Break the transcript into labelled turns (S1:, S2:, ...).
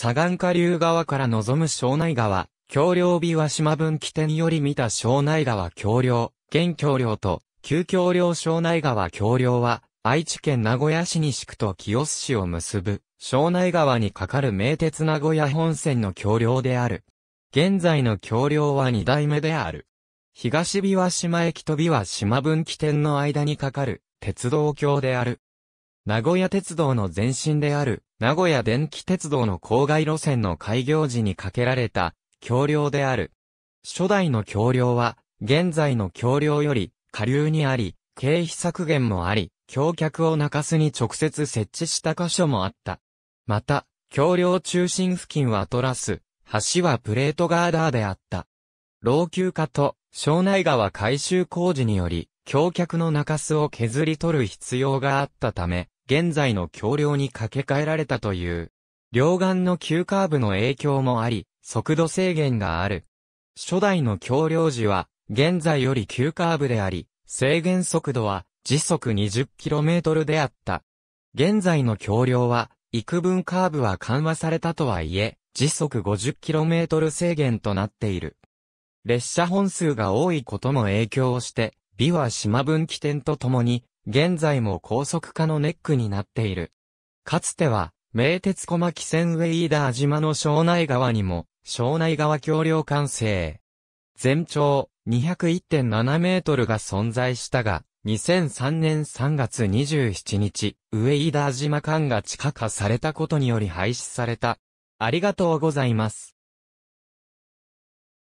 S1: 左岸下流側から望む庄内川、橋梁琵琶島分岐点より見た庄内川橋梁、現橋梁と、旧橋梁庄内川橋梁は、愛知県名古屋市西区と清須市を結ぶ、庄内川に架かる名鉄名古屋本線の橋梁である。現在の橋梁は2代目である。東琵琶島駅と琵琶島分岐点の間に架かる、鉄道橋である。名古屋鉄道の前身である、名古屋電気鉄道の郊外路線の開業時に架けられた、橋梁である。初代の橋梁は、現在の橋梁より、下流にあり、経費削減もあり、橋脚を中州に直接設置した箇所もあった。また、橋梁中心付近はトラス、橋はプレートガーダーであった。老朽化と、庄内川改修工事により、橋脚の中州を削り取る必要があったため、現在の橋梁に架け替えられたという。両岸の急カーブの影響もあり、速度制限がある。初代の橋梁時は、現在より急カーブであり、制限速度は時速 20km であった。現在の橋梁は、幾分カーブは緩和されたとはいえ、時速 50km 制限となっている。列車本数が多いことも影響をして、美は島分岐点とともに、現在も高速化のネックになっている。かつては、名鉄小牧線ウェイダー島の庄内川にも、庄内川橋梁完成。全長201.7メートルが存在したが、2003年3月27日、ウェイダー島間が地下化されたことにより廃止された。ありがとうございます。